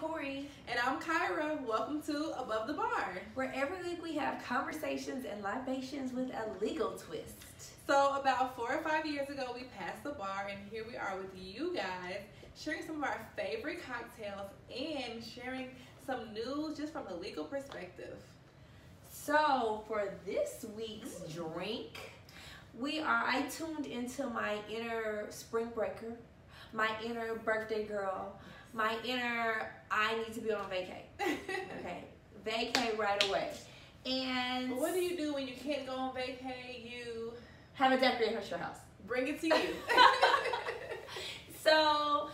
Corey. And I'm Kyra. Welcome to Above the Bar. Where every week we have conversations and libations with a legal twist. So, about four or five years ago, we passed the bar, and here we are with you guys, sharing some of our favorite cocktails and sharing some news just from a legal perspective. So, for this week's mm. drink, we are, I tuned into my inner spring breaker, my inner birthday girl, my inner I need to be on vacay. Okay, vacay right away. And But what do you do when you can't go on vacay? You have a decorated at your house. bring it to you. So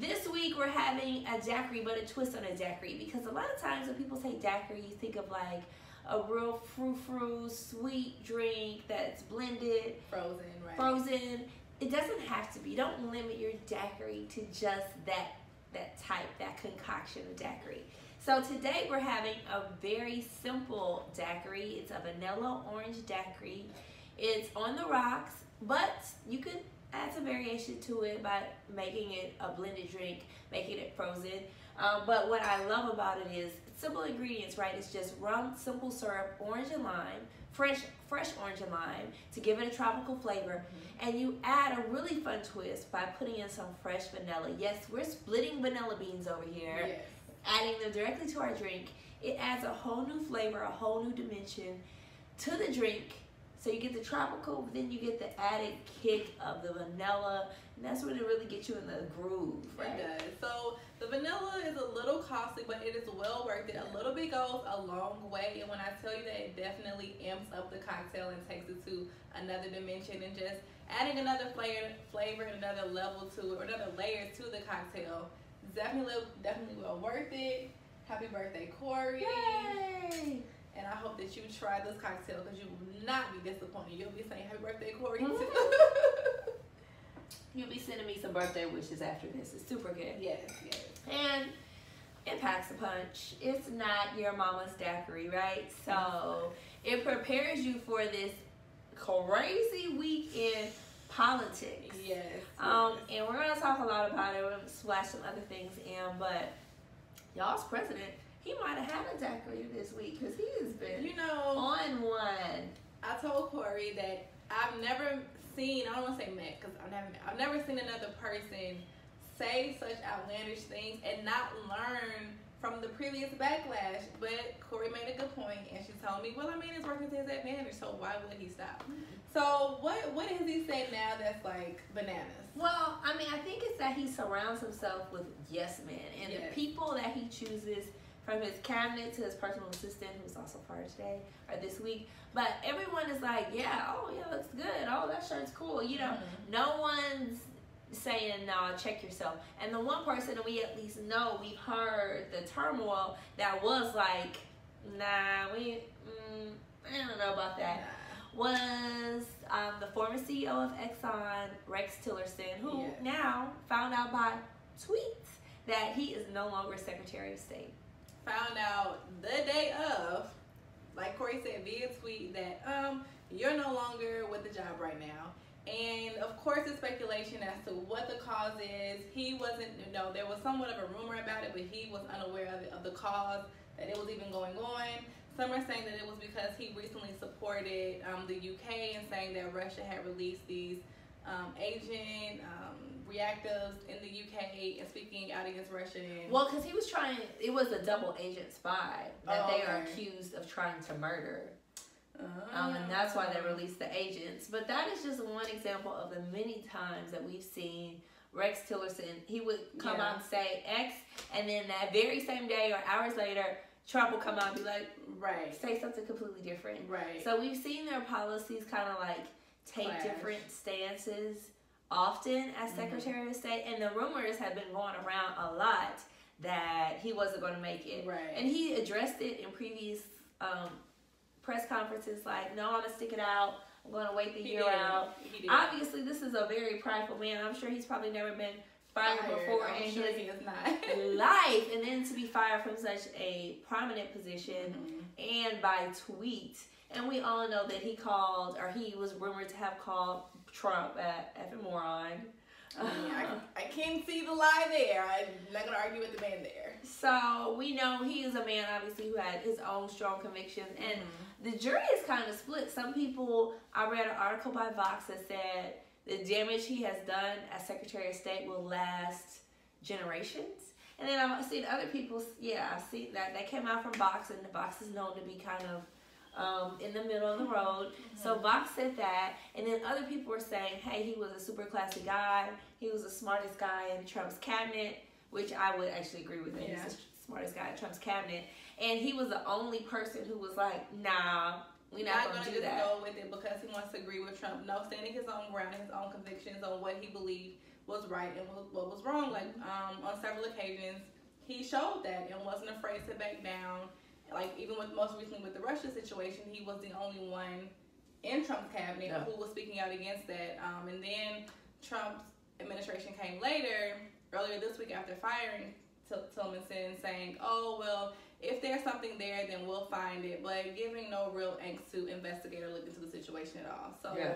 this week we're having a daiquiri, but a twist on a daiquiri because a lot of times when people say daiquiri, you think of like a real frou frou sweet drink that's blended, Frozen, right? frozen. It doesn't have to be. Don't limit your daiquiri to just that that type, that concoction of daiquiri. So today we're having a very simple daiquiri. It's a vanilla orange daiquiri. It's on the rocks, but you could add some variation to it by making it a blended drink, making it frozen. Um, but what I love about it is simple ingredients, right? It's just rum, simple syrup, orange and lime, fresh fresh orange and lime to give it a tropical flavor. Mm-hmm. And you add a really fun twist by putting in some fresh vanilla. Yes, we're splitting vanilla beans over here Yes. adding them directly to our drink. It adds a whole new flavor, a whole new dimension to the drink. So you get the tropical, but then you get the added kick of the vanilla, and that's when it really gets you in the groove, right? It does. So the vanilla is a little costly, but it is well worth it. A little bit goes a long way, and when I tell you that it definitely amps up the cocktail and takes it to another dimension, and just adding another flavor, flavor and another level to it, or another layer to the cocktail, definitely, definitely well worth it. Happy birthday, Corey! Yay! And I hope that you try this cocktail because you will not be disappointed. You'll be saying happy birthday, Corey, too. You'll be sending me some birthday wishes after this. It's super good. yes, yes. And it packs a punch. It's not your mama's daiquiri, right? So it prepares you for this crazy week in politics. Yes. Um, and we're gonna talk a lot about it. We're gonna splash some other things in, but y'all's president, he might have a this week because he has been you know, on one. I told Corey that I've never seen, I don't want to say met because I've never I've never seen another person say such outlandish things and not learn from the previous backlash. But Corey made a good point and she told me, well, I mean, it's working to his advantage, so why would he stop? Mm-hmm. So what what does he say now that's like bananas? Well, I mean, I think it's that he surrounds himself with yes men and Yes. the people that he chooses from his cabinet to his personal assistant, who's also fired today or this week. But everyone is like, yeah, oh yeah, looks good. Oh, that shirt's cool. You know, no one's saying no. Check yourself. And the one person that we at least know, we've heard the turmoil that was like, nah, we, mm, I don't know about that was um, the former CEO of Exxon, Rex Tillerson, who now found out by tweets that he is no longer Secretary of State. Found out the day of, like Corey said via tweet, that um you're no longer with the job right now. And of course, it's speculation as to what the cause is. He wasn't, you know, there was somewhat of a rumor about it, but he was unaware of, it, of the cause that it was even going on. Some are saying that it was because he recently supported um, the UK and saying that Russia had released these um, agent um, reactives in the UK and speaking out against Russia. Well, because he was trying, it was a double agent spy that Oh, they are accused of trying to murder. Um, Ah. and that's why they released the agents. But that is just one example of the many times that we've seen Rex Tillerson. He would come Yeah. out and say X, and then that very same day or hours later, Trump will come out and be like, Right. say something completely different. Right. So we've seen their policies kind of like take Clash. different stances often as Mhm. Secretary of State, and the rumors have been going around a lot that he wasn't going to make it. right. And he addressed it in previous um, press conferences, like, "No, I'm gonna stick it out. I'm gonna wait the He year did. out." Obviously, this is a very prideful man. I'm sure he's probably never been fired, before I'm in sure his he is not. life, and then to be fired from such a prominent position Mhm. and by tweet. And we all know that he called, or he was rumored to have called Trump a effing moron. I, mean, I, I can't see the lie there. I'm not gonna argue with the man there. So we know he is a man, obviously, who had his own strong convictions, and Mm-hmm. the jury is kind of split. Some people, I read an article by Vox that said the damage he has done as Secretary of State will last generations. And then I've seen other people, yeah, I've seen that. That came out from Vox, and the Vox is known to be kind of um, in the middle of the road. So Vox said that, and then other people were saying, hey, he was a super classy guy. He was the smartest guy in Trump's cabinet, which I would actually agree with. Him. Yeah. He's the smartest guy in Trump's cabinet, and he was the only person who was like, nah, we're not, not gonna, gonna do just that. go with it because he wants to agree with Trump. No, standing his own ground, his own convictions on what he believed was right and what, what was wrong. Like um, on several occasions, he showed that and wasn't afraid to back down. Like even with most recently with the Russia situation, he was the only one in Trump's cabinet Yeah. who was speaking out against that. Um, and then Trump's administration came later, earlier this week after firing Til- Tillmanson, saying, "Oh well." if there's something there, then we'll find it, but giving no real angst to investigate or look into the situation at all. So Yeah.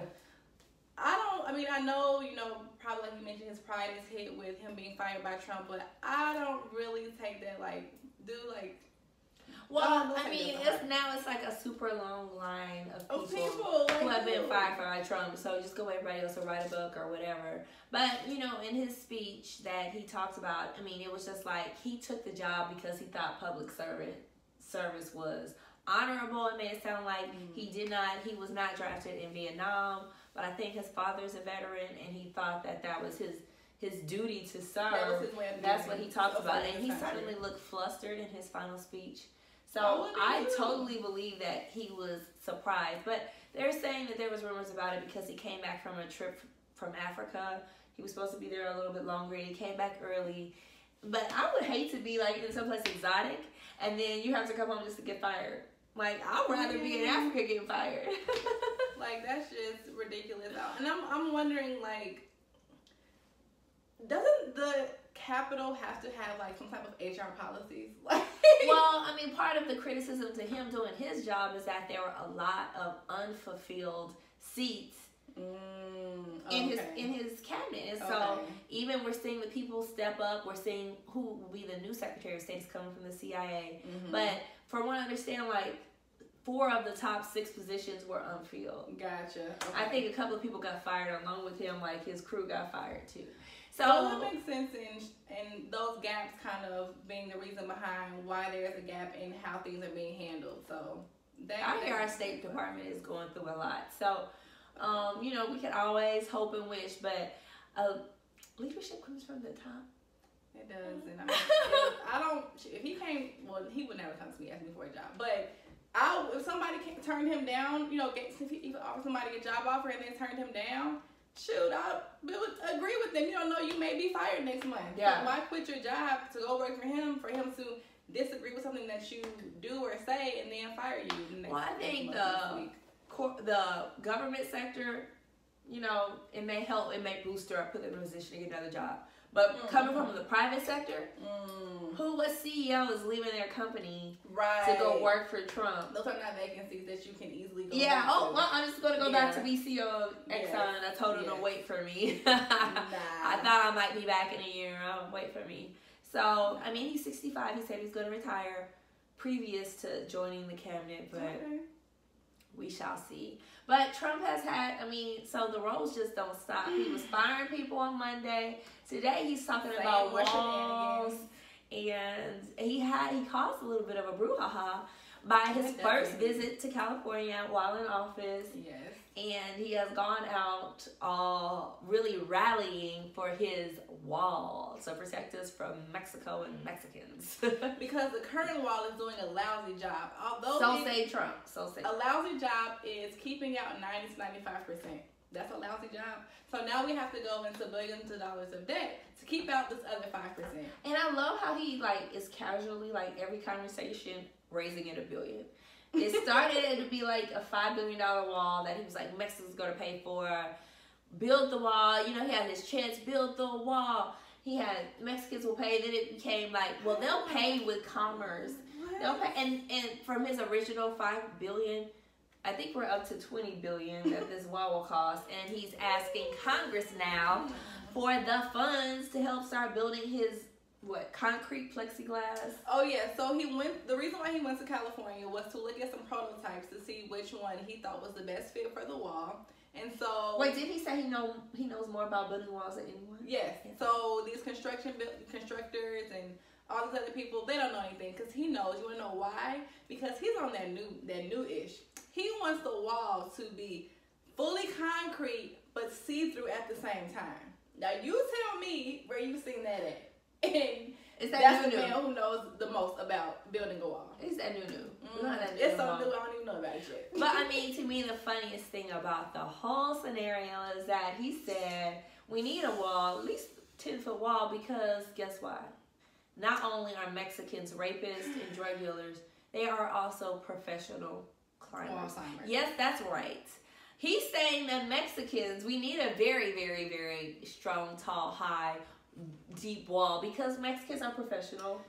I don't. I mean, I know you know probably like you mentioned, his pride is hit with him being fired by Trump, but I don't really take that like, do like Well, Oh, I okay, mean, it's now it's like a super long line of of people, people like, who have been fired by Trump. So just go everybody else will write a book or whatever. But you know, in his speech that he talked about, I mean, it was just like he took the job because he thought public servant service was honorable. It made it sound like Mhm. he did not, he was not drafted in Vietnam, but I think his father's a veteran, and he thought that that was his his duty to serve. That was his way of That's what he talked about, and he certainly looked flustered in his final speech. So I totally believe that he was surprised, but they're saying that there was rumors about it because he came back from a trip from Africa. He was supposed to be there a little bit longer, he came back early. But I would hate to be like in someplace exotic, and then you have to come home just to get fired. Like I'd rather be in Africa getting fired. Like that's just ridiculous. And I'm I'm wondering like, doesn't the Capitol have to have like some type of HR policies? Like, well, I mean, part of the criticism to him doing his job is that there were a lot of unfulfilled seats Mm, in his in his cabinet, and so Okay. even we're seeing the people step up. We're seeing who will be the new Secretary of State is coming from the CIA. Mhm. But from what I understand, like four of the top six positions were unfilled. Gotcha. I think a couple of people got fired along with him. Like his crew got fired too. So So it makes sense in and those gaps kind of being the reason behind why there's a gap in how things are being handled. So that I hear our State. Department is going through a lot. So, um, you know, we can always hope and wish, but uh, leadership comes from the top. It does, and I, I don't. If he came, well, he would never come to me asking me for a job. But I, if somebody can turn him down, you know, get if he even offer somebody a job offer and then turned him down, shoot, I would agree with them. You don't know, you may be fired next month. Yeah. So why quit your job to go work for him for him to disagree with something that you do or say and then fire you? The next, Well, I think the- Cor- the government sector, you know, it may help, it may boost her up, put them in a position to get another job. But Mhm. coming from the private sector, Mm, who what CEO is leaving their company right. to go work for Trump? Those are not vacancies that you can easily go. Yeah. Oh, to. well, I'm just gonna go back to Yeah. be CEO of Exxon. Yes. I told him to wait for me. Nah. I thought I might be back in a year. Um, wait for me. So, I mean, he's 65. He said he's going to retire previous to joining the cabinet, but Okay. We shall see. But Trump has had, I mean, so the roles just don't stop. He was firing people on Monday. Today he's talking Same about walls, and he had he caused a little bit of a brouhaha by his Yeah, first visit to California while in office Yes. and he has gone out uh, really rallying for his wall to protect us from Mexico and Mexicans. Because the current wall is doing a lousy job. Although so it- say Trump. So say. a lousy job is keeping out 90 to 95 percent. That's a lousy job. So now we have to go into billions of dollars of debt to keep out this other five percent. And I love how he like is casually like every conversation raising it a billion. It started to be like a five billion dollar wall that he was like Mexico's gonna pay for. Build the wall. You know he had his chance. Build the wall. He had Mexicans will pay. Then it became like well they'll pay with commerce. They'll pay, and and from his original five billion, I think we're up to twenty billion that this wall will cost, and he's asking Congress now for the funds to help start building his what concrete plexiglass. Oh yeah, so he went. The reason why he went to California was to look at some prototypes to see which one he thought was the best fit for the wall. And so, wait, did he say he know he knows more about building walls than anyone? Yes. So these construction constructors and all these other people, they don't know anything because he knows. You want to know why? Because he's on that new that new ish. He wants the wall to be fully concrete but see through at the same time. Now you tell me where you seen that at. And is that that's new the new? man who knows the most about building a wall. Is that new new? Mm, that it's new so new, I don't even know about it yet. But I mean, to me, the funniest thing about the whole scenario is that he said we need a wall, at least ten foot wall, because guess what? Not only are Mexicans rapists and drug dealers, they are also professional climbers. Wall climbers. Yes, that's right. He's saying that Mexicans, we need a very, very, very strong, tall, high, deep wall because Mexicans are professional.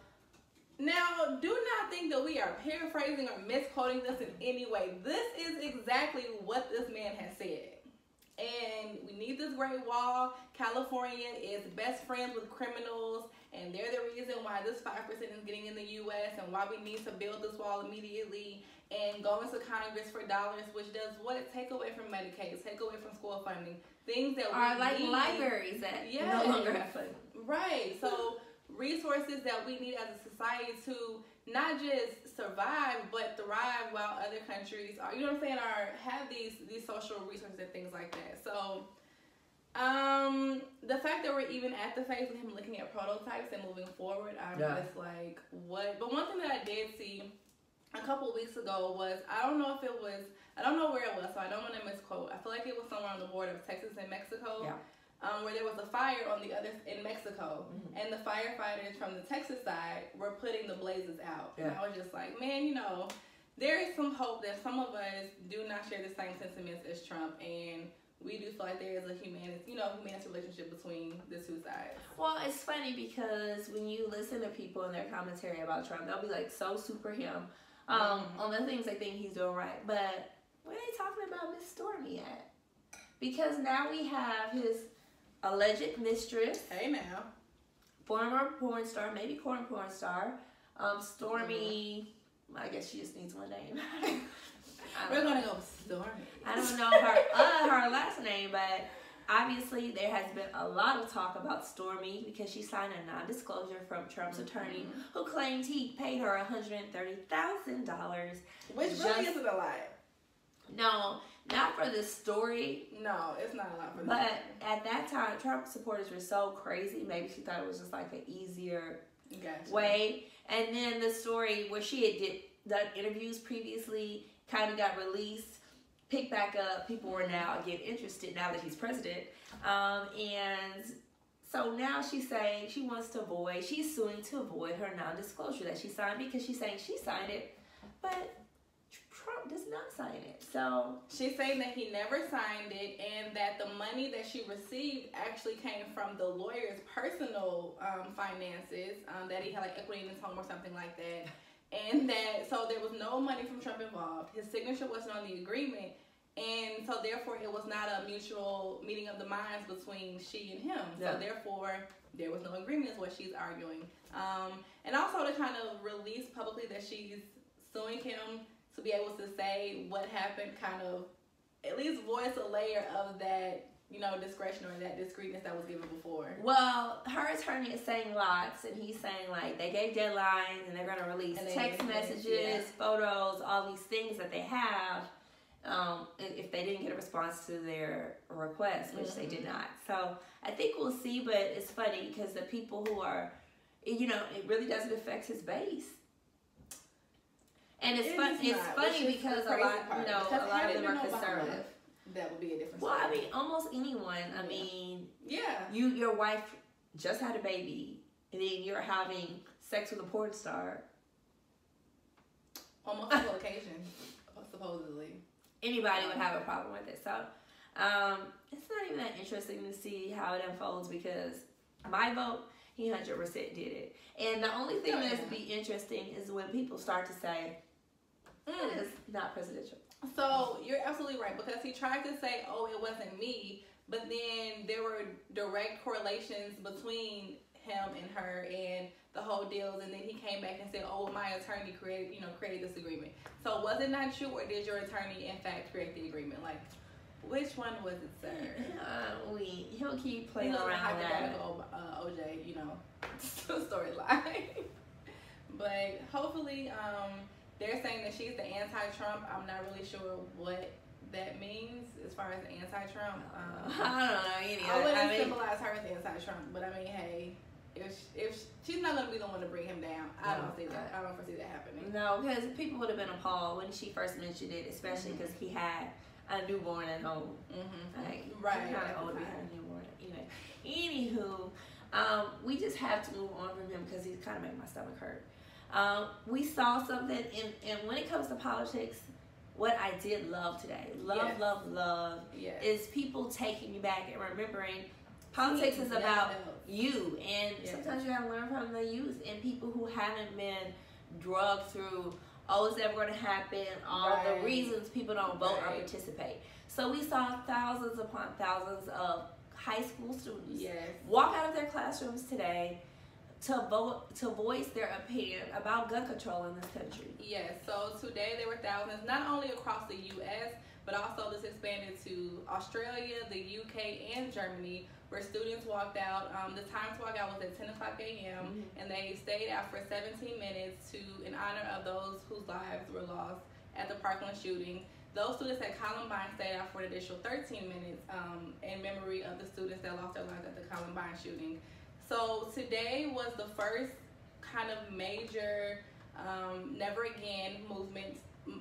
Now, do not think that we are paraphrasing or misquoting this in any way. This is exactly what this man has said. And we need this great wall. California is best friends with criminals, and they're the reason why this 5% is getting in the U.S. and why we need to build this wall immediately and go into Congress for dollars, which does what? Take away from Medicaid, take away from school funding, things that Are we like need. libraries that Yes. no longer have funding. Right. So resources that we need as a society to not just survive but thrive while other countries are you know what I'm saying are have these these social resources and things like that. So um the fact that we're even at the phase of him looking at prototypes and moving forward, I'm Yeah. just like what but one thing that I did see a couple weeks ago was I don't know if it was I don't know where it was, so I don't want to misquote. I feel like it was somewhere on the border of Texas and Mexico Yeah. um, where there was a fire on the other in Mexico, Mhm. and the firefighters from the Texas side were putting the blazes out. And I was just like, man, you know, there is some hope that some of us do not share the same sentiments as Trump, and we do feel like there is a humanity, you know, humanity relationship between the two sides. Well, it's funny because when you listen to people in their commentary about Trump, they'll be like so super him um, Mhm. on the things they think he's doing right. But where are they talking about Miss Stormy at? Because now we have his alleged mistress, Hey now, former porn star, maybe current porn star, um, Stormy. I guess she just needs one name. We're gonna go I don't know her uh, her last name, but obviously there has been a lot of talk about Stormy because she signed a non-disclosure from Trump's attorney, Mhm. who claimed he paid her one hundred and thirty thousand dollars. Which really Just- isn't a lot. No, not for the story, No, it's not a lot for but this. at that time, Trump supporters were so crazy. Maybe she thought it was just like an easier Gotcha. way. And then the story where she had did done interviews previously kind of got released, picked back up. People were now again interested now that he's president. Um, and so now she's saying she wants to avoid. She's suing to avoid her non-disclosure that she signed because she's saying she signed it, but Trump does not sign it. So She's saying that he never signed it and that the money that she received actually came from the lawyer's personal um, finances, um, that he had like equity in his home or something like that. And that, so there was no money from Trump involved. His signature wasn't on the agreement. And so therefore it was not a mutual meeting of the minds between she and him. Yeah. So therefore there was no agreement is what she's arguing. Um, and also to kind of release publicly that she's suing him to be able to say what happened, kind of at least voice a layer of that, you know, discretion or that discreetness that was given before. Well, her attorney is saying lots, and he's saying like they gave deadlines and they're gonna release And text messages, yeah. photos, all these things that they have. Um, if they didn't get a response to their request, which they did Mhm. not, so I think we'll see. But it's funny because the people who are, you know, it really doesn't affect his base. And it's It fun. It's not, funny because a lot, part, you know, a lot of them are conservative. That would be a different Well, I mean, almost anyone. I Yeah. mean, yeah. you your wife just had a baby and then you're having sex with a porn star On multiple occasions, supposedly. anybody would have a problem with it so um, it's not even that interesting to see how it unfolds because my vote he 100% did it and the only thing Yeah. that's be interesting is when people start to say Mm. it is not presidential So you're absolutely right because he tried to say, "Oh, it wasn't me," but then there were direct correlations between him and her and the whole deals and then he came back and said oh my attorney created you know created this agreement. So was it not true or did your attorney in fact create the agreement? Like which one was it sir? Uh, we he'll keep playing you know, around that. hypothetical uh, oj you know storyline. But hopefully um they're saying that she's the anti-trump i'm not really sure what that means as far as anti-trump um, I don't know any I wouldn't I mean, symbolize her as anti-Trump, but I mean, hey, if if she's not gonna be the one to bring him down, I No, don't see that. I don't foresee that happening. No, because people would have been appalled when she first mentioned it, especially because he had a newborn at home. Mm-hmm. Like, Right, Kind at of the old to be a newborn. You know. Anywho, um, we just have to move on from him because he's kind of making my stomach hurt. Um, we saw something, and, and when it comes to politics, what I did love today, love, Yes. love, love, Yes. is people taking you back and remembering politics is about you and Yeah. sometimes you gotta learn from the youth and people who haven't been drugged through oh it's never going to happen all Right. the reasons people don't vote or participate so we saw thousands upon thousands of high school students Yes. walk out of their classrooms today to vote to voice their opinion about gun control in this country Yes. So today there were thousands, not only across the U.S. but also this expanded to Australia, the U.K., and Germany, where students walked out. Um, the time to walk out was at 10 o'clock a.m. Mhm. and they stayed out for 17 minutes to in honor of those whose lives were lost at the Parkland shooting. Those students at Columbine stayed out for an additional 13 minutes um, in memory of the students that lost their lives at the Columbine shooting. So today was the first kind of major um, never again movement.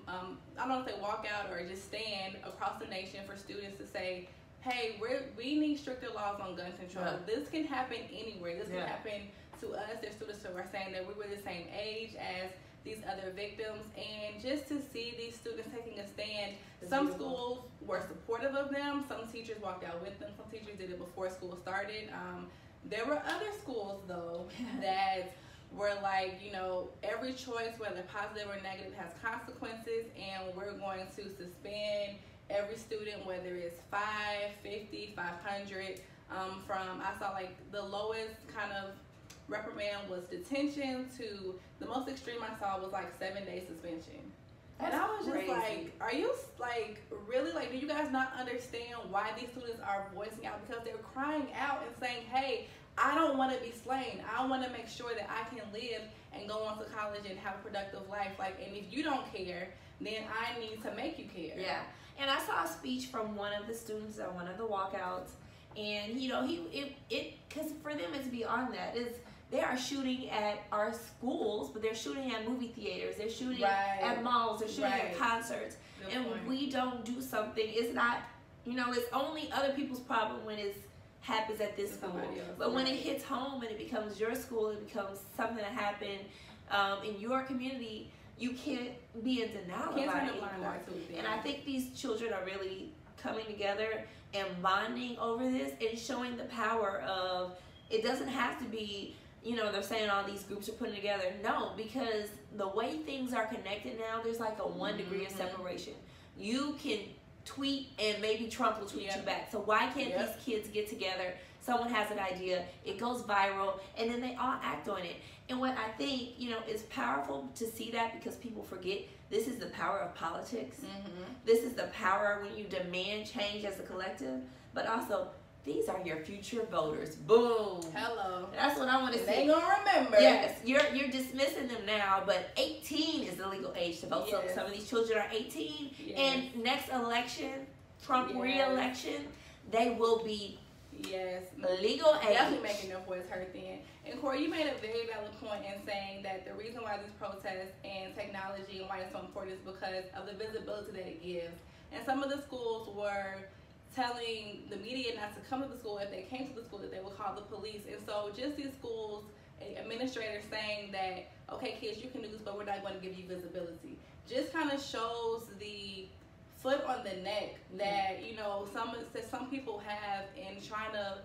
Um, I don't know if they walk out or just stand across the nation for students to say, hey, we're, we need stricter laws on gun control. Yeah. This can happen anywhere. This Yeah. can happen to us. There's students who are saying that we were the same age as these other victims. And just to see these students taking a stand, It's some beautiful. schools were supportive of them. Some teachers walked out with them. Some teachers did it before school started. Um, there were other schools, though, that were like, you know, every choice, whether positive or negative, has consequences, and we're going to suspend every student, whether it's 5, 50, 500. Um, from, I saw like the lowest kind of reprimand was detention to the most extreme I saw was like seven day suspension. And I was just crazy. like, are you like really like, do you guys not understand why these students are voicing out? Because they're crying out and saying, hey, I don't want to be slain. I want to make sure that I can live and go on to college and have a productive life. Like, and if you don't care, then I need to make you care. Yeah, and I saw a speech from one of the students at one of the walkouts, and you know he it it because for them it's beyond that. Is they are shooting at our schools, but they're shooting at movie theaters. They're shooting Right. at malls. They're shooting Right. at concerts. Good and point. we don't do something. It's not you know it's only other people's problem when it happens at this To school. But when it hits home and it becomes your school, it becomes something that happened um, in your community. You can't be in denial Can't about it anymore. eye to it. And I think these children are really coming together and bonding over this and showing the power of it doesn't have to be, you know, they're saying all these groups are putting together. No, because the way things are connected now, there's like a one degree of Mhm. separation. You can tweet and maybe Trump will tweet Yep. you back. So why can't Yep. these kids get together? Someone has an idea, it goes viral, and then they all act on it. And what I think, you know, is powerful to see that because people forget this is the power of politics. Mm-hmm. This is the power when you demand change as a collective, but also these are your future voters. Boom. Hello. That's what I want to They see. ain't gonna remember. Yes, you're you're dismissing them now, but 18 is the legal age to vote. So some of these children are 18, Yes. and next election, Trump Yes. re-election, they will be Yes. legal age. Definitely making their voice heard then. And Corey, you made a very valid point in saying that the reason why these protests and technology and why it's so important is because of the visibility that it gives. And some of the schools were telling the media not to come to the school. If they came to the school, that they would call the police. And so just these schools administrators saying that, okay, kids, you can do this, but we're not going to give you visibility, just kind of shows the foot on the neck that you know some that some people have in trying to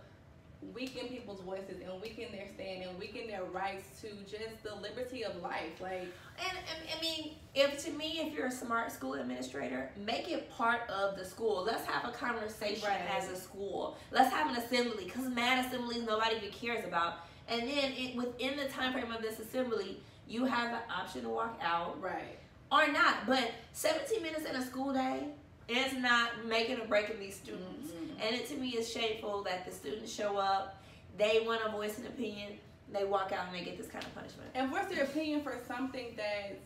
weaken people's voices and weaken their stand and weaken their rights to just the liberty of life. Like, and, and I mean, if to me, if you're a smart school administrator, make it part of the school. Let's have a conversation Right. as a school. Let's have an assembly because mad assemblies nobody even cares about. And then it, within the time frame of this assembly, you have the option to walk out right. or not. But 17 minutes in a school day is not making or breaking these students. Mm-mm. And it to me is shameful that the students show up, they want to voice an opinion, they walk out and they get this kind of punishment. And what's their opinion for something that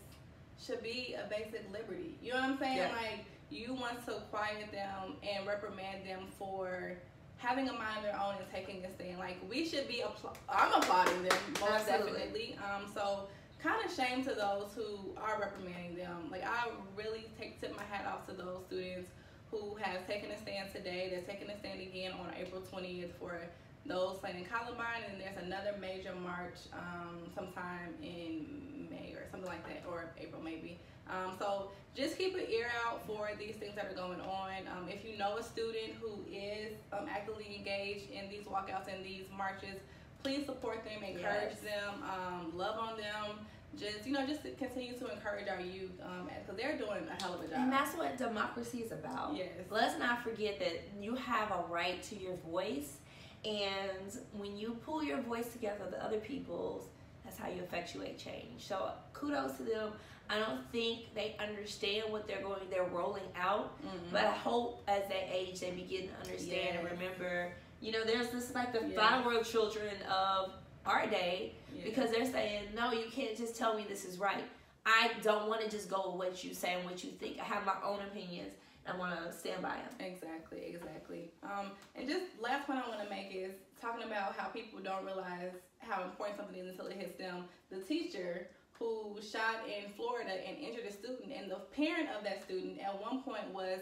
should be a basic liberty? You know what I'm saying? Yeah. Like, you want to quiet them and reprimand them for having a mind of their own and taking a stand. Like, we should be, appl- I'm applauding them most Absolutely. definitely. Um, so, kind of shame to those who are reprimanding them. Like, I really take tip my hat off to those students who have taken a stand today. They're taking a stand again on April 20th for those slain in Columbine, and there's another major march um, sometime in May or something like that, or April maybe. Um, so just keep an ear out for these things that are going on. Um, if you know a student who is um, actively engaged in these walkouts and these marches, please support them, encourage Yes. them, um, love on them. Just you know, just to continue to encourage our youth because they're doing a hell of a job. And that's what democracy is about. yes. Let's not forget that you have a right to your voice, and when you pull your voice together with other people's, that's how you effectuate change. So kudos to them. I don't think they understand what they're going, they're rolling out, Mhm. but I hope as they age, they begin to understand and remember. You know, there's this like the Yes. five-year-old children of our day Yeah. because they're saying, no, you can't just tell me this is right. I don't want to just go with what you say and what you think. I have my own opinions. And I want to stand by them. Exactly, exactly. Um, and just last point I want to make is talking about how people don't realize how important something is until it hits them. The teacher who shot in Florida and injured a student, and the parent of that student at one point was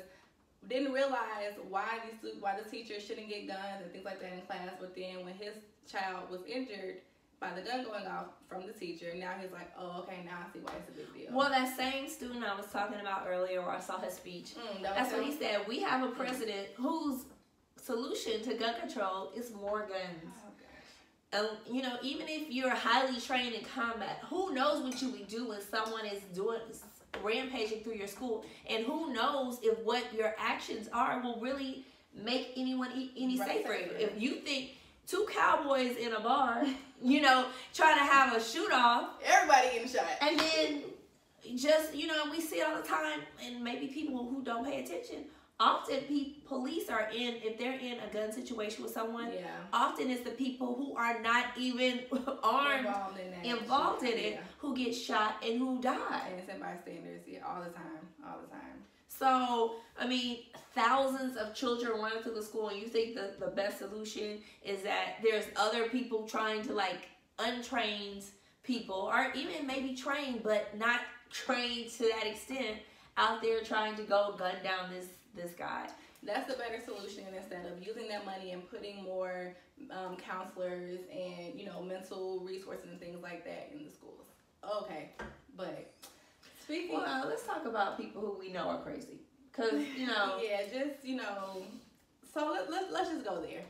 didn't realize why these why the teacher shouldn't get guns and things like that in class. But then when his child was injured by the gun going off from the teacher, now he's like, oh, okay, now I see why it's a big deal. Well, that same student I was talking about earlier, where I saw his speech, mm, that that's what he said. We have a president whose solution to gun control is more guns. Oh. Um, you know, even if you're highly trained in combat, who knows what you would do when someone is doing rampaging through your school, and who knows if what your actions are will really make anyone any Right, safer. If you think two cowboys in a bar, you know, trying to have a shoot off, Everybody getting shot. and then just you know, we see it all the time, and maybe people who don't pay attention. Often, pe- police are in if they're in a gun situation with someone yeah. often it's the people who are not even armed involved in that. involved in it Yeah. who get shot and who die Innocent bystanders, yeah, all the time, all the time. so i mean thousands of children running through the school and you think the, the best solution is that there's other people trying to like untrained people or even maybe trained but not trained to that extent out there trying to go gun down this this guy That's the better solution instead of using that money and putting more um, counselors and you know mental resources and things like that in the schools. Okay, but speaking, well let's talk about people who we know are crazy because you know yeah, just you know, so let, let, let's just go there.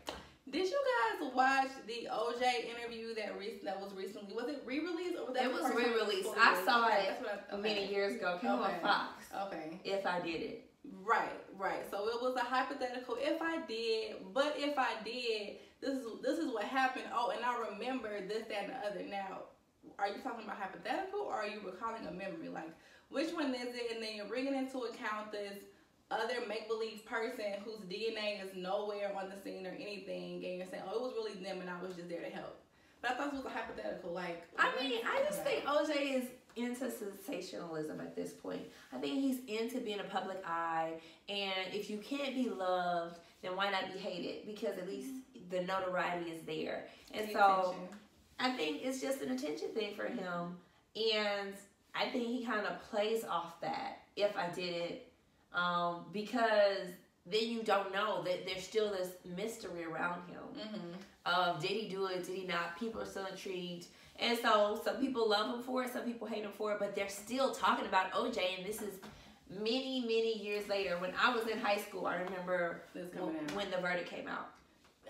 Did you guys watch the OJ interview that re- that was recently? Was it re-released or was that It was re-released. I saw Okay, it that's what I- okay. many years ago came Okay. on Fox. Okay. If I did it, Right, right. So it was a hypothetical. If I did, but if I did, this is this is what happened. Oh, and I remember this, that, and the other. Now, are you talking about hypothetical, or are you recalling a memory? Like, which one is it? And then you're bringing into account this other make believe person whose DNA is nowhere on the scene or anything, and you're saying, oh, it was really them, and I was just there to help. But I thought this was a hypothetical. Like, I mean, I just think OJ is into sensationalism at this point. I think he's into being a public eye, and if you can't be loved, then why not be hated? Because at least the notoriety is there. And about? so Attention. I think it's just an attention thing for him, and I think he kind of plays off that. If I did it, um, because then you don't know that there's still this mystery around him. Mhm. of did he do it, did he not? People are still intrigued. And so some people love him for it, some people hate him for it, but they're still talking about OJ. And this is many, many years later. When I was in high school, I remember when, when the verdict came out.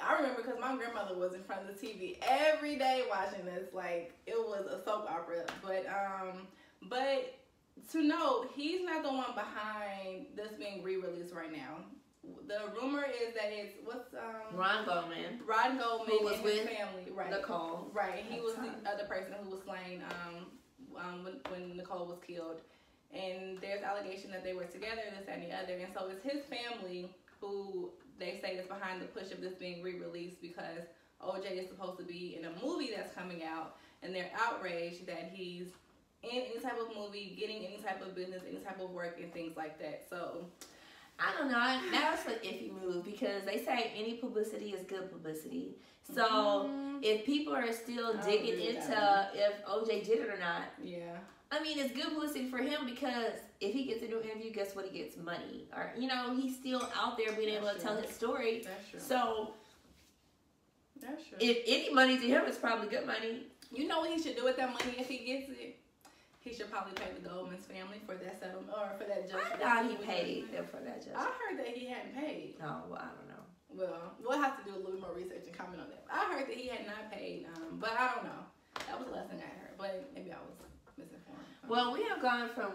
I remember because my grandmother was in front of the TV every day watching this. Like it was a soap opera. But um, but to note, he's not the one behind this being re-released right now. The rumor is that it's what's um Ron Goldman, Ron Goldman Who was and his with family, right? Nicole. Right, he was the time. the other person who was slain um, um, when, when Nicole was killed. And there's allegation that they were together, this and the other. And so it's his family who they say is behind the push of this being re-released because OJ is supposed to be in a movie that's coming out, and they're outraged that he's in any type of movie, getting any type of business, any type of work, and things like that. So I don't know. That's an iffy move because they say any publicity is good publicity. So Mhm. if people are still digging into if OJ did it or not, yeah, I mean, it's good publicity for him because if he gets a new interview, guess what? He gets money, or you know, he's still out there being able to That's tell his story. that's true. So that's true. if any money to him, it's probably good money. You know what he should do with that money if he gets it? He should probably pay the Goldman's family for that settlement or for that I judgment. thought he paid them for that judgment. I heard that he hadn't paid. No, well, I don't know. Well, we'll have to do a little more research and comment on that. I heard that he had not paid, um, but I don't know. That was the last thing I heard, but maybe I was misinformed. Well, we have gone from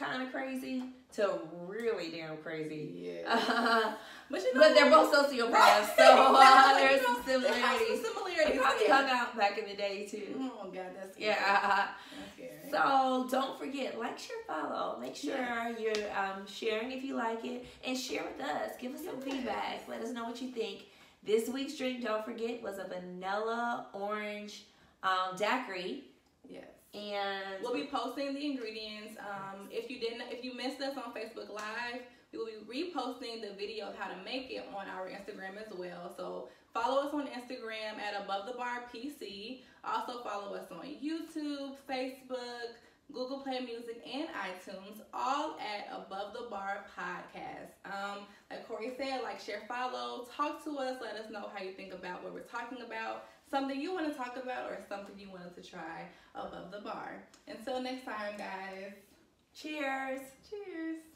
kind of crazy to really damn crazy. yeah. But you know, but they're both sociopaths, Right. so uh, there's some know, they have similarities. They similarities. probably yeah. hung out back in the day too. Oh god, that's scary. Yeah. That's scary. So don't forget, like, share, follow. Make sure Yes. you're um, sharing if you like it, and share with us. Give us some feedback. Let us know what you think. This week's drink, don't forget, was a vanilla orange um, daiquiri, yes. And We'll be posting the ingredients. Um, if you didn't, if you missed us on Facebook Live, we will be reposting the video of how to make it on our Instagram as well. So follow us on Instagram at Above the Bar PC. Also follow us on YouTube, Facebook, Google Play Music, and iTunes. All at Above the Bar Podcast. Um, like Corey said, like, share, follow, talk to us. Let us know how you think about what we're talking about. Something you want to talk about or something you wanted to try above the bar. Until next time, guys. cheers. Cheers.